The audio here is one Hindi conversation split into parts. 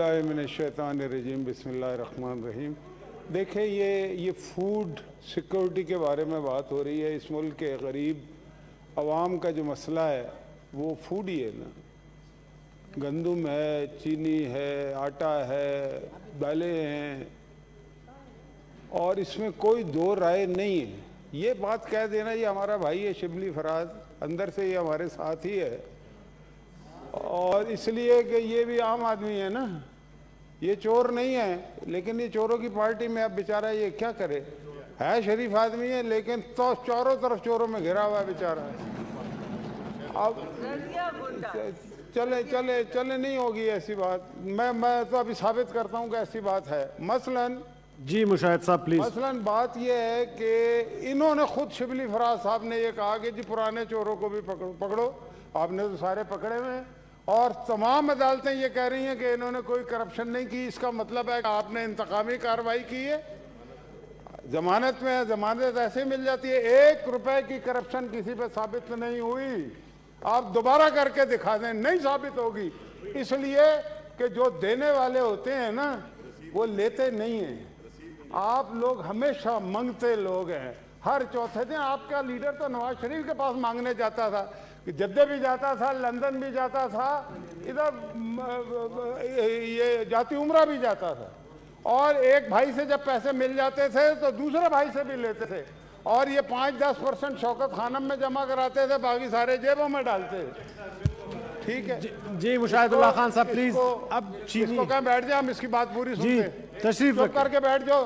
रजीम रहीम देखें, ये ये फ़ूड सिक्योरिटी के बारे में बात हो रही है। इस मुल्क के गरीब आवाम का जो मसला है, वो फ़ूड ही है ना। गंदम है, चीनी है, आटा है दालें हैं। और इसमें कोई दो राय नहीं है। ये बात कह देना, ये हमारा भाई है शिबली फराज। अंदर से ये हमारे साथ ही है। और इसलिए कि ये भी आम आदमी है ना। ये चोर नहीं है लेकिन ये चोरों की पार्टी में अब बेचारा ये क्या करे? है शरीफ आदमी है लेकिन तो चारों तरफ़ चोरों में घिरा हुआ है बेचारा। अब चले चले चले नहीं होगी ऐसी बात। मैं मैं तो अभी साबित करता हूँ कि ऐसी बात है। मसलन जी मुशाहिद साहब प्लीज़ मसलन बात यह है कि इन्होंने खुद शिबली फराज साहब ने ये कहा कि जी पुराने चोरों को भी पकड़ो पकड़ो। आपने तो सारे पकड़े हुए हैं। और तमाम अदालतें ये कह रही हैं कि इन्होंने कोई करप्शन नहीं की। इसका मतलब है कि आपने इंतकामी कार्रवाई की है। जमानत में जमानत ऐसे मिल जाती है, एक रुपए की करप्शन किसी पे साबित नहीं हुई। आप दोबारा करके दिखा दें, नहीं साबित होगी। इसलिए कि जो देने वाले होते हैं ना, वो लेते नहीं हैं। आप लोग हमेशा मंगते लोग हैं। हर चौथे दिन आपका लीडर तो नवाज़ शरीफ के पास मांगने जाता था। जद्दे भी जाता था लंदन भी जाता था इधर ये जाति उम्र भी जाता था। और एक भाई से जब पैसे मिल जाते थे तो दूसरे भाई से भी लेते थे। और ये पाँच दस परसेंट शौकत खानम में जमा कराते थे बाकी सारे जेबों में डालते। थे ठीक है? जी, मुशाहिदुल्लाह खान साहब प्लीज़ अब इसको कहीं बैठ जाए हम इसकी बात पूरी जी तशरीफ़ करके बैठ जाओ।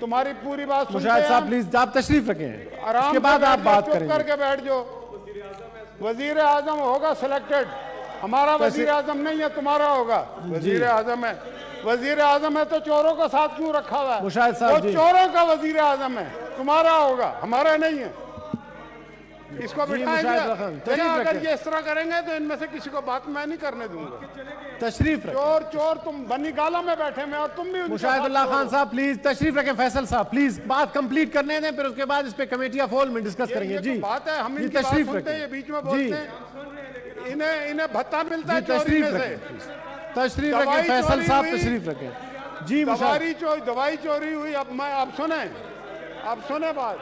तुम्हारी पूरी बात मुशाहिद साहब प्लीज़ आप तशरीफ़ रखें। आराम के बाद आप बात करके बैठ जाओ। वज़ीर आज़म होगा सिलेक्टेड हमारा वज़ीर आज़म नहीं है तुम्हारा होगा। वज़ीर आज़म है। वज़ीर आज़म है तो चोरों का साथ क्यों रखा हुआ है? वो चोरों का वज़ीर आज़म है। तुम्हारा होगा हमारा नहीं है। इसको बिठाएँगे। अगर ये इस तरह करेंगे तो इनमें से किसी को बात मैं नहीं करने दूँगा। तशरीफ़ चोर चोर तुम बनी गाला में बैठे में और तुम भी मुशाहिदुल्लाह खान साहब प्लीज़ तशरीफ़ रखें फैसल साहब प्लीज़ बात कंप्लीट करने दें फिर उसके बाद इस पे कमेटी ऑफ़ होल में डिस्कस करेंगे। जी। तो बात है हम इनकी तशरीफ़ रखें। ये बीच में बोलते हैं। इन्हें इन्हें भत्ता मिलता है तशरीफ़ रखें। तशरीफ़ रखें फैसल साहब तशरीफ़ रखें। जी दवाई चोरी दवाई चोरी हुई अब मैं आप सुने। आप सुने बात।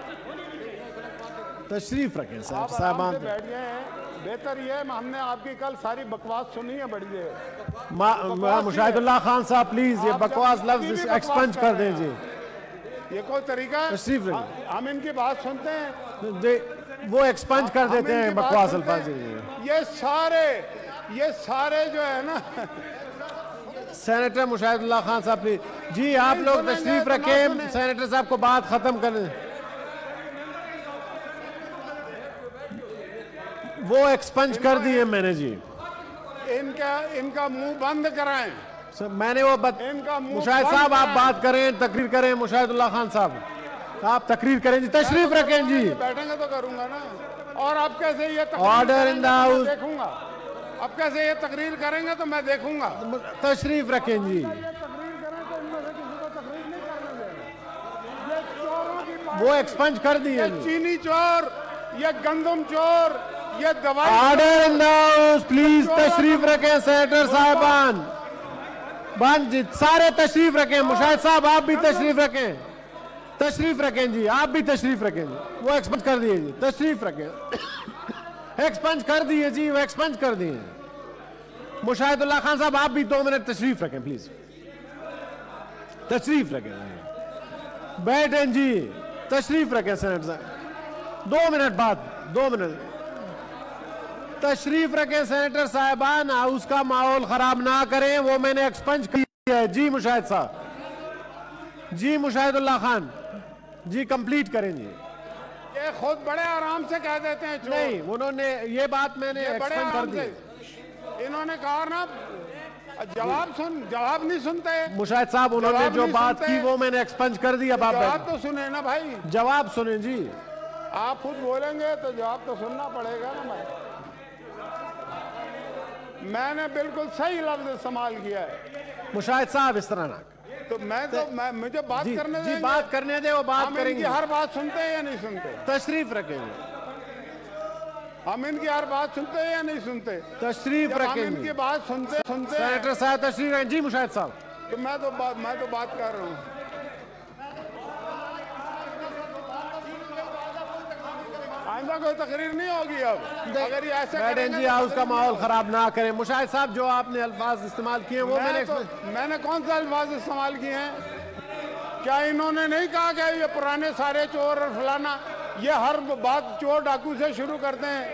तशरीफ़ रखें साहब साहबान बैठ गए हैं बेहतर ये हमने आपकी कल सारी बकवास सुनी है बड़ी देर। मुशाहिदुल्लाह खान साहब प्लीज़ ये बकवास लफ्ज एक्सपंज कर दें जी ये कोई तरीका तशरीफ़ हम इनकी बात सुनते हैं। जी वो एक्सपंज कर देते हैं बकवास अल्फाज ये। सारे ये सारे जो है ना सेनेटर मुशाहिदुल्लाह खान साहब प्लीज़ जी आप लोग तशरीफ़ रखें सेनेटर साहब को बात खत्म कर। वो एक्सपंज कर दिए मैंने जी। इनका इनका मुँह बंद कराएँ। सर मैंने वो बत... मुशाहिद साहब आप बात करें तकरीर करें मुशाहिदुल्लाह खान साहब। आप तकरीर करें जी तशरीफ़ रखें जी। बैठेंगे तो करूँगा ना। और आप कैसे ये ऑर्डर इन दाउस देखूँगा। अब कैसे ये तकरीर करेंगे तो मैं देखूँगा। तशरीफ़ रखें जी। वो एक्सपंज कर दिए चीनी चोर ये गंदम चोर ये दवाई ऑर्डर इन हाउस प्लीज़ तशरीफ़ रखें सेनेटर साहबान बंद सारे तशरीफ़ रखें मुशाहिद साहब आप भी तशरीफ़ रखें तशरीफ़ रखें जी आप भी तशरीफ़ रखें जी वो एक्सपंज कर दिए जी तशरीफ़ रखें एक्सपंज कर दिए जी वो एक्सपंज कर दिए मुशाहिदुल्लाह खान साहब आप भी दो मिनट तशरीफ़ रखें प्लीज़ तशरीफ़ रखें बैठें जी तशरीफ़ रखें सेनेटर साहब दो मिनट बाद दो मिनट तशरीफ़ रखे सेनेटर साहबान हाउस का माहौल खराब ना करें वो मैंने एक्सपंज किया है। जी मुशाहिद साहब। जी मुशाहिदुल्लाह खान। जी कंप्लीट करें जी ये खुद बड़े आराम से कह देते हैं नहीं उन्होंने ये बात मैंने एक्सपंज कर दी। इन्होंने कहा ना जवाब सुन जवाब नहीं सुनते। मुशाहिद साहब उन्होंने जो बात की वो मैंने एक्सपंज कर दी। अब आप जवाब तो सुने ना भाई। जवाब सुने जी। आप खुद बोलेंगे तो जवाब तो सुनना पड़ेगा ना भाई। मैंने बिल्कुल सही लफ्ज इस्तेमाल किया है। मुशाहिद साहब इस तरह ना। तो मैं तो मैं मुझे बात जी, करने जी बात करने दे वो बात करेंगे। हर बात सुनते हैं या नहीं सुनते? तशरीफ़ रखेंगे। हम इनकी हर बात सुनते हैं या नहीं सुनते? तशरीफ़ जब हम रखें इनकी बात सुनते सुनते सेनेटर साहब तशरीफ़ जी मुशाहिद साहब। तो मैं तो बात मैं तो बात कर रहा हूँ। आइंदा कोई तकरीर नहीं होगी अब। अगर ये ऐसे करेंगे जी तो हाउस का माहौल खराब ना करें। मुशाहिद साहब जो आपने अल्फाज इस्तेमाल किए वो मैंने तो, मैंने कौन सा अल्फाज इस्तेमाल किए हैं? क्या इन्होंने नहीं कहा कि ये पुराने सारे चोर और फलाना ये हर बात चोर डाकू से शुरू करते हैं?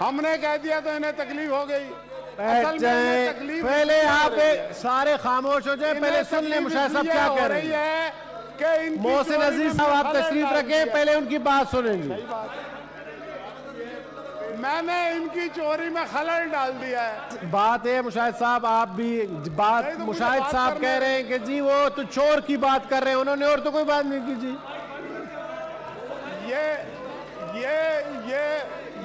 हमने कह दिया तो इन्हें तकलीफ़ हो गई। पहले इसलिए हो यहाँ पे सारे खामोश हो जाए। पहले सुन ले मुशाहिद साहब क्या कह रहे हैं। मोहसिन अज़ीज़ साहब आप तशरीफ़ रखें पहले उनकी बात सुनेंगे। सही बात। मैंने इनकी चोरी में खलल डाल दिया है। बात है मुशाहिद साहब आप भी बात तो मुशाहिद साहब कह रहे हैं कि जी वो तो चोर की बात कर रहे हैं उन्होंने और तो कोई बात नहीं की जी। ये ये ये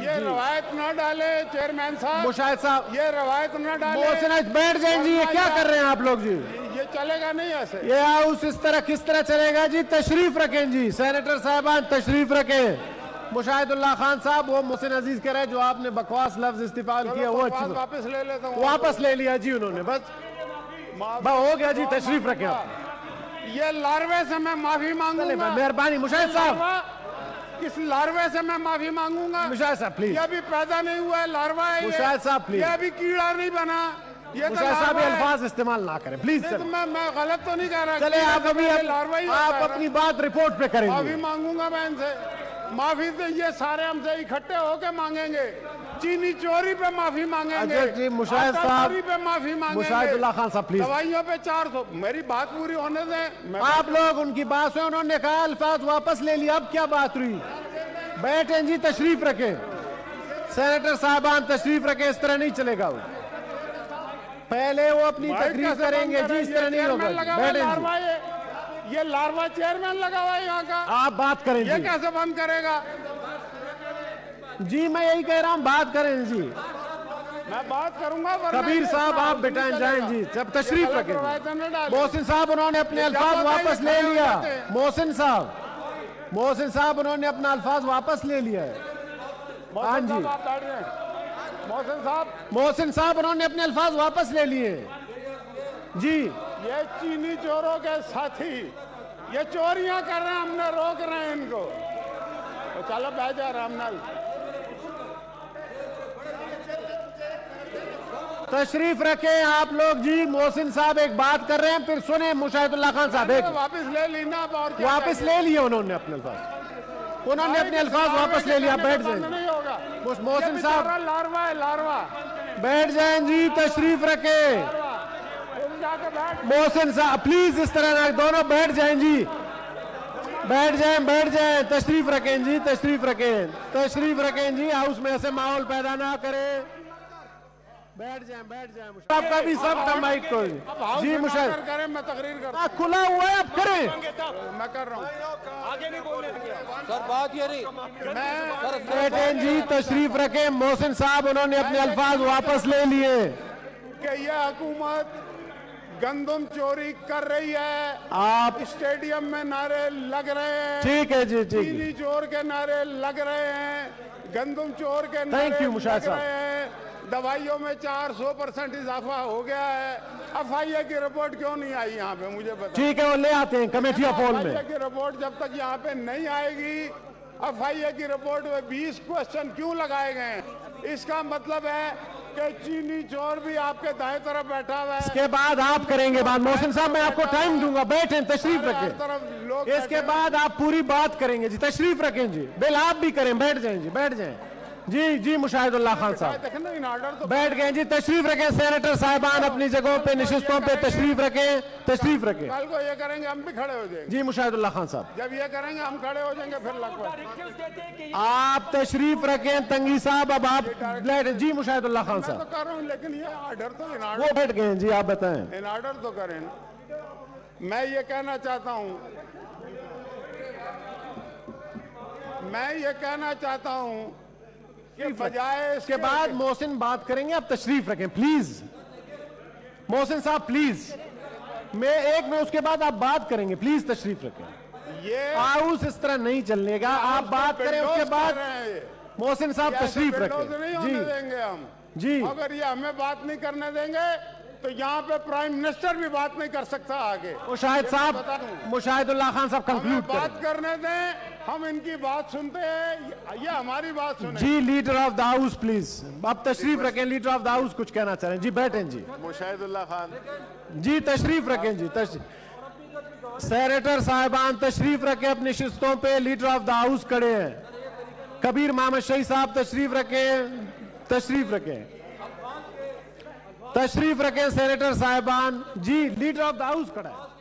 ये रवायत न डाले चेयरमैन साहब। मुशाहिद साहब ये रवायत न डाले। बैठ जाए जी ये क्या कर रहे हैं आप लोग जी? ये चलेगा नहीं ऐसे ये हाउस इस तरह किस तरह चलेगा जी? तशरीफ़ रखें जी सेनेटर साहबान तशरीफ़ रखें। मुशाहिदुल्लाह खान साहब वो मोहसिन अज़ीज़ कह रहे हैं जो आपने बकवास लफ्ज इस्तेमाल किया वो अच्छी। वापस ले लेता हूँ। वापस ले लिया जी उन्होंने बस। हो गया जी तशरीफ़ रखे आप। ये लार्वे से मैं माफ़ी मांगूँगा। मेहरबानी मुशाहिद साहब। इस लार्वे से मैं माफ़ी मांगूँगा। मुशाहिद साहब प्लीज़ ये अभी पैदा नहीं हुआ है लार्वा है मुशाहिद साहब, प्लीज़। ये अभी कीड़ा नहीं बना। ये तो मुशाहिद साहब ये अल्फाज इस्तेमाल ना करें प्लीज़ तो मैं मैं गलत तो नहीं कह रहा। चले आप तो अभी आप अपनी बात रिपोर्ट पे करें माफ़ी मांगूँगा मैं इनसे माफ़ी तो ये सारे हमसे इकट्ठे होके मांगेंगे। चीनी चोरी पे माफ़ी मांगेंगे। जी, मुशाहिद साहब, पे माफ़ी मांगेंगे। खान साहब, प्लीज़। दवाइयों पे चार सौ मेरी बात पूरी होने दें आप लोग उनकी बात से उन्होंने कहा अल्फाज वापस ले लिया अब क्या बात हुई? बैठे जी तशरीफ़ रखें। सेनेटर साहबान तशरीफ़ रखें इस तरह नहीं चलेगा वो। पहले वो अपनी तकरीर करेंगे जी इस तरह नहीं होगा बैठे ये लार्वा चेयरमैन लगा हुआ है यहाँ का। आप बात करें ये कैसे बंद करेगा? जी मैं यही कह रहा हूँ बात करें जी। मैं बात करूँगा कबीर साहब आप बिटाएँ। जाएँ जी जब तशरीफ़ रखें। मोहसिन साहब उन्होंने अपने अल्फाज वापस ले लिया। मोहसिन साहब मोहसिन साहब उन्होंने अपना अल्फाज वापस ले लिया है। हाँ जी। मोहसिन साहब। मोहसिन साहब उन्होंने अपने अल्फाज वापस ले लिए जी। ये चीनी चोरों के साथी ये चोरियाँ कर रहे हैं हमने रोक रहे हैं इनको। तो चलो बह जा रामनाल तशरीफ़ रखे आप लोग जी। मोहसिन साहब एक बात कर रहे हैं फिर सुने मुशाहिदुल्लाह खान साहब एक। वापस ले ली ना और वापस ले लिए उन्होंने अपने अल्फाज। उन्होंने अपने अल्फाज वापस ले लिया बैठ जाए। मोहसिन साहब- लार्वा है लार्वा। बैठ जाए जी तशरीफ़ रखें लार्वा। तुम जाके बैठ मोहसिन साहब प्लीज़ इस तरह ना दोनों बैठ जाएँ जी। बैठ जाएँ बैठ जाएँ। तशरीफ़ रखें जी तशरीफ़ रखें। तशरीफ़ रखें जी हाउस में ऐसे माहौल पैदा ना करें। बैठ जाएँ बैठ जाएँ। आपका भी सब का माइक को जी। अब हाउस जी में करें मैं तकरीर करता आ, खुला हुआ है अब करें। मैं कर रहा हूँ। आगे नहीं बोलने सर बात ये रही। मैं बैठे जी तशरीफ़ रखें। मोहसिन साहब उन्होंने अपने अल्फाज वापस ले लिए। कि यह हुकूमत गंदम चोरी कर रही है। आप स्टेडियम में नारे लग रहे हैं। ठीक है जी ठीक चीनी चोर के नारे लग रहे हैं। गंदम चोर के नारे you, मुशाहिद लग साहब। रहे हैं। दवाइयों में 400 परसेंट इजाफा हो गया है। एफ़ आई ए की रिपोर्ट क्यों नहीं आई यहाँ पे? मुझे बता ठीक है वो ले आते हैं कमेटी ऑफ़ एफ़ में। की रिपोर्ट जब तक यहाँ पे नहीं आएगी एफ़ आई ए की रिपोर्ट में 20 क्वेश्चन क्यों लगाए गए हैं? इसका मतलब है कि चीनी चोर भी आपके दाएँ तरफ़ बैठा हुआ है। इसके बाद आप करेंगे बात। मोहसिन साहब मैं आपको टाइम दूँगा। बैठे तशरीफ़ रखें। इसके बाद आप पूरी बात करेंगे जी। तशरीफ़ रखें जी। बिल आप भी करें बैठ जाए जी बैठ जाएँ। जी जी मुशाहिदुल्लाह खान साहब। तो बैठ गए जी तशरीफ़ रखें सेनेटर साहिबान अपनी जगहों पे निशस्तों पे तशरीफ़ रखें तशरीफ़ रखें। कल को ये करेंगे हम भी खड़े हो जाएँगे। जी मुशाहिदुल्लाह खान साहब। जब ये करेंगे हम खड़े हो जाएँगे फिर लगभग आप तशरीफ़ रखें तंगी साहब अब आप बैठ जी मुशाहिदुल्लाह खान तो साहब। कर रहा हूँ लेकिन ये ऑर्डर तो इन वो बैठ गए जी आप बताएँ। इन ऑर्डर तो करें। मैं ये कहना चाहता हूँ मैं ये कहना चाहता हूँ बजाय इसके बाद मोहसिन बात करेंगे आप तशरीफ़ रखें प्लीज़ मोहसिन साहब प्लीज़ मैं एक में उसके बाद आप बात करेंगे प्लीज़ तशरीफ़ रखें। ये हाउस इस तरह नहीं चलने का आप बात करें उसके बाद। मोहसिन साहब तशरीफ़ रखें। जी। देंगे हम। जी। अगर ये हमें बात नहीं करने देंगे तो यहाँ पे प्राइम मिनिस्टर भी बात नहीं कर सकता आगे। मुशाहिद साहब। मुशाहिदुल्लाह खान साहब कंक्लूड बात करने दें हम इनकी बात सुनते हैं ये हमारी बात सुने। जी leader of the house please आप तशरीफ़ रखें लीडर ऑफ़ द हाउस कुछ कहना चाह। रहे हैं जी बैठे जी। मुशाहिदुल्लाह खान। जी तशरीफ़ रखें जी तशरीफ़ सेनेटर साहिबान तशरीफ़ रखें अपनी शिस्तों पे लीडर ऑफ़ द हाउस खड़े हैं। कबीर मोहम्मद शही साहब तशरीफ़ रखें तशरीफ़ रखें। तशरीफ़ रखे सेनेटर साहिबान। जी लीडर ऑफ़ द हाउस खड़ा है।